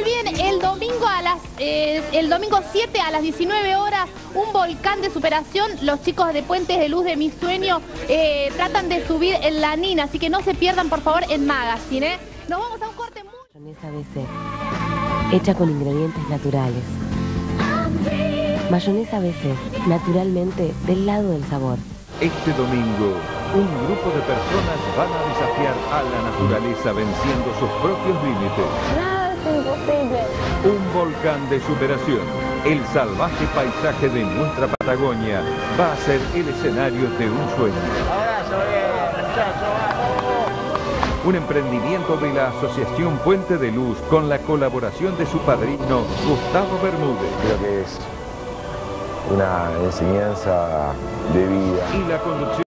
olviden, el domingo a las eh, el domingo 7 a las 19 horas, un volcán de superación. Los chicos de Puentes de Luz de Mi Sueño eh, tratan de subir en la Nina, así que no se pierdan, por favor, en Magazine. ¿eh? Nos vamos a un corte muy... Mayonesa BC, hecha con ingredientes naturales. Mayonesa BC, naturalmente del lado del sabor. Este domingo, un grupo de personas van a desafiar a la naturaleza venciendo sus propios límites. Imposible. Un volcán de superación. El salvaje paisaje de nuestra Patagonia va a ser el escenario de un sueño. Un emprendimiento de la Asociación Puente de Luz con la colaboración de su padrino Gustavo Bermúdez Creo que es una enseñanza de vida. y la conducción